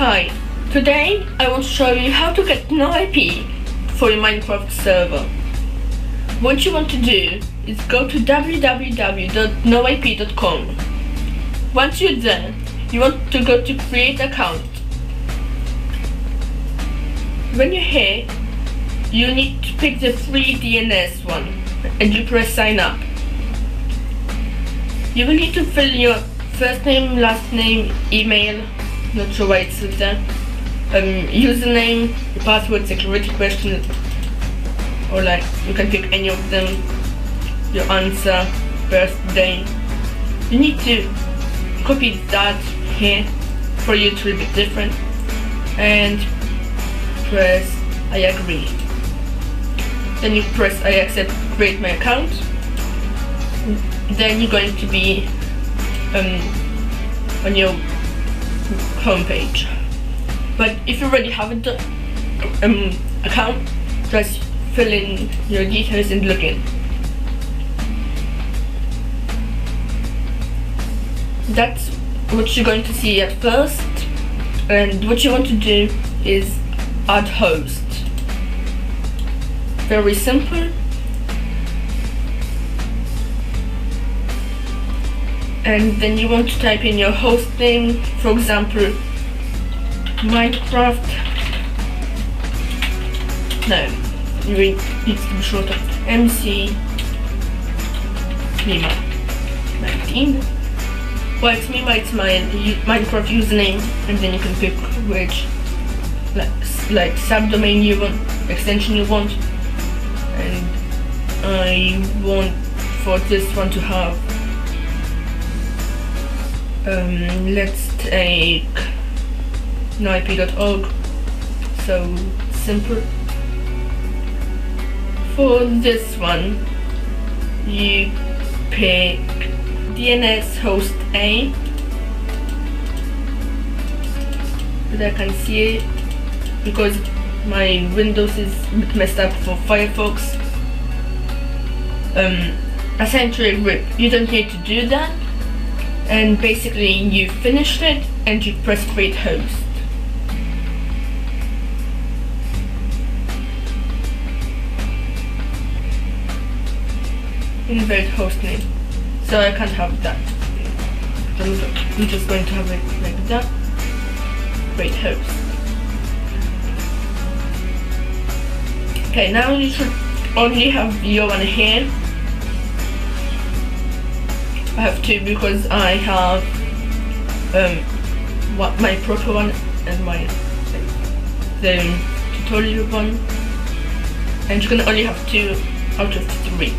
Hi, today I want to show you how to get no IP for your Minecraft server. What you want to do is go to www.noip.com. Once you're there, you want to go to create account. When you're here, you need to pick the free DNS one and you press sign up. You will need to fill your first name, last name, email, not sure why it's there, um, username, password, security question, or like you can pick any of them, your answer, birthday. You need to copy that here for you to be different and press I agree. Then you press I accept create my account. Then you're going to be um, on your homepage. But if you already have a um, account, just fill in your details and log in. That's what you're going to see at first. And what you want to do is add host. Very simple. And then you want to type in your host name for example Minecraft. No you need to be shorter MC Mima 19 well it's Mima it's my Minecraft username and then you can pick which like, like subdomain you want extension you want. And I want for this one to have um, let's take noip.org so simple. For this one you pick DNS host A. But I can see it because my Windows is messed up for Firefox. Um, essentially you don't need to do that and basically you finished it and you press create host. Invert host name. So I can't have that. I'm just going to have it like that. Create host. Okay, now you should only have your one here I have two because I have um, what my proper one and my the tutorial one and you can only have two out of three.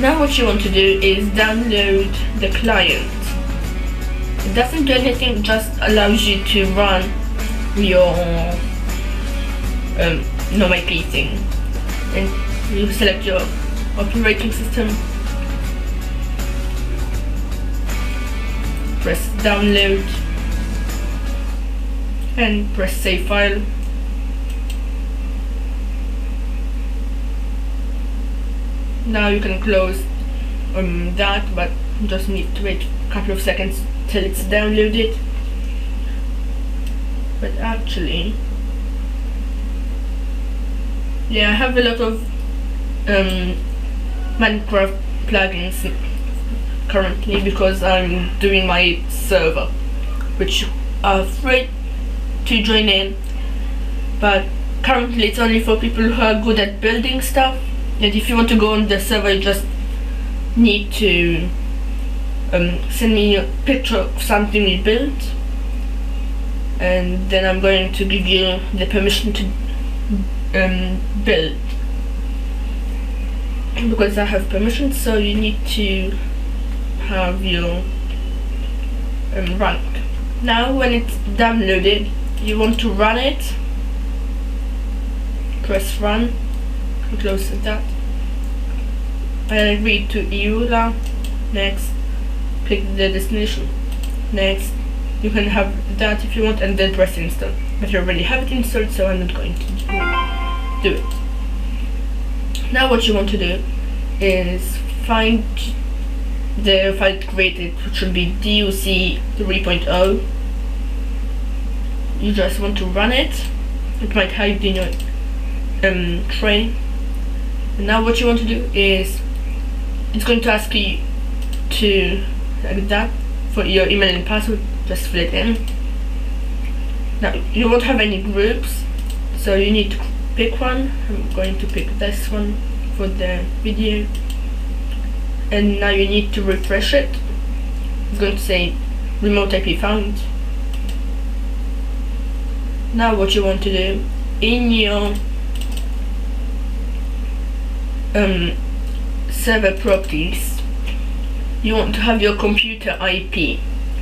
Now what you want to do is download the client. It doesn't do anything, just allows you to run your um, NoIP thing. And you select your operating system press download and press save file. Now you can close um, that but just need to wait a couple of seconds till it's downloaded. But actually yeah I have a lot of um, Minecraft plugins currently because I'm doing my server which are free to join in. But currently it's only for people who are good at building stuff. And if you want to go on the server you just need to um, send me a picture of something you built. And then I'm going to give you the permission to um, build. Because I have permission so you need to have your um, rank. Now when it's downloaded, you want to run it, press run, close that. I agree to EULA, next, click the destination, next, you can have that if you want and then press install. But you already have it installed so I'm not going to do it. Now what you want to do is find the file created will be DUC 3.0 you just want to run it. It might hide in your um, tray and now what you want to do is it's going to ask you to like that for your email and password. Just fill it in. Now you won't have any groups so you need to pick one. I'm going to pick this one for the video and now you need to refresh it. It's going to say remote IP found. Now what you want to do in your um, server properties you want to have your computer IP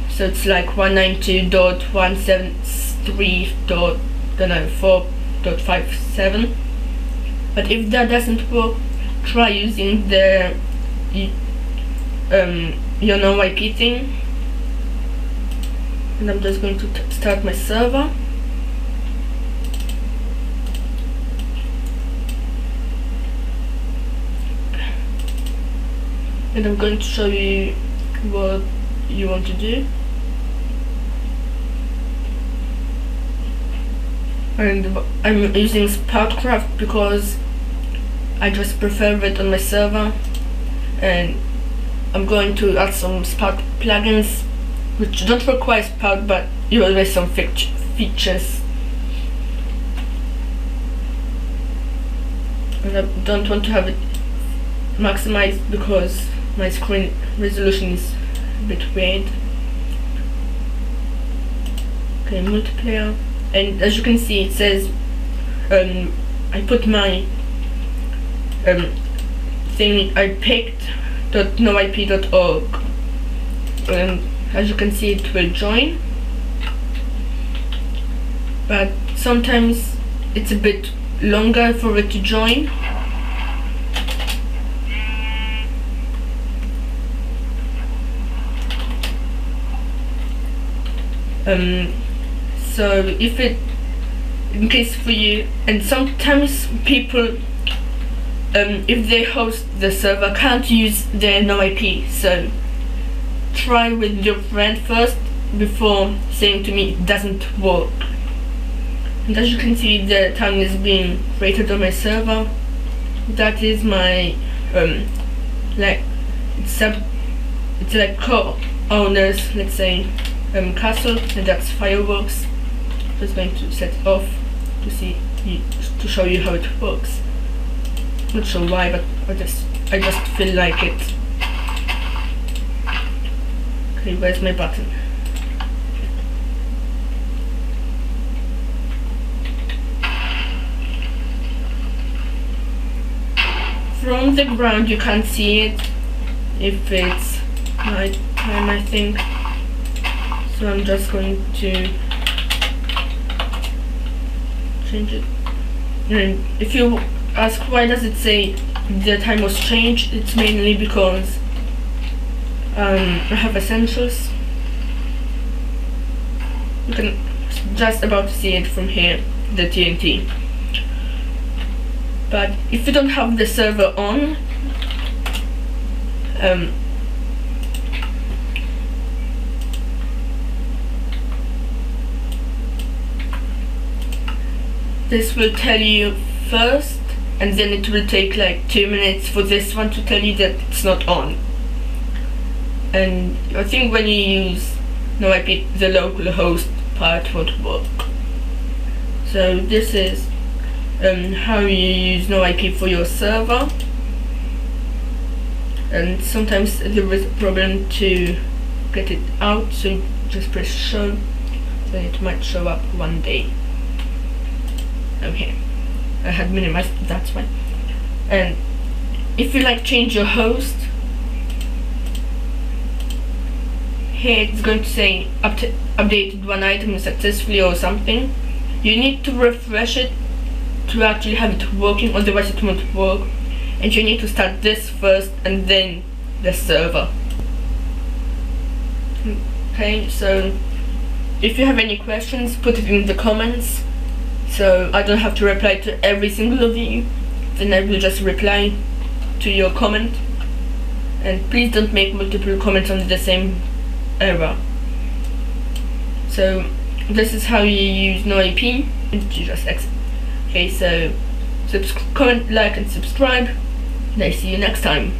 so it's like 192.173.4.57 but if that doesn't work try using the um, your no IP thing and I'm just going to start my server. And I'm going to show you what you want to do. And I'm using Spoutcraft because I just prefer it on my server and I'm going to add some Spout plugins which don't require Spout but you always some features. And I don't want to have it maximized because my screen resolution is a bit weird. Okay multiplayer. And as you can see it says um, I put my um, thing I picked dot .noip.org and as you can see it will join. But sometimes it's a bit longer for it to join. Um, so if it in case for you and sometimes people um, if they host the server can't use their no IP so try with your friend first before saying to me it doesn't work. And as you can see the time is being created on my server. That is my um, like it's a, it's like co-owners let's say um, castle and that's fireworks. Just going to set off to see to show you how it works not sure why but I just I just feel like it. Okay where's my button? From the ground you can't see it if it's night time I think so I'm just going to change it. If you ask why does it say the time was changed? It's mainly because um, I have essentials. You can just about see it from here the TNT but if you don't have the server on um, this will tell you first and then it will take like two minutes for this one to tell you that it's not on. And I think when you use no IP the local host part won't work so this is um, how you use no IP for your server. And sometimes there is a problem to get it out so just press show. Then it might show up one day. Okay I had minimized that's fine. And if you like change your host here it's going to say updated one item successfully or something you need to refresh it to actually have it working otherwise it won't work. And you need to start this first and then the server. Okay so if you have any questions put it in the comments so I don't have to reply to every single of you then I will just reply to your comment and please don't make multiple comments on the same error so this is how you use no IP you just exit. Okay, so comment, like, and subscribe. And I see you next time.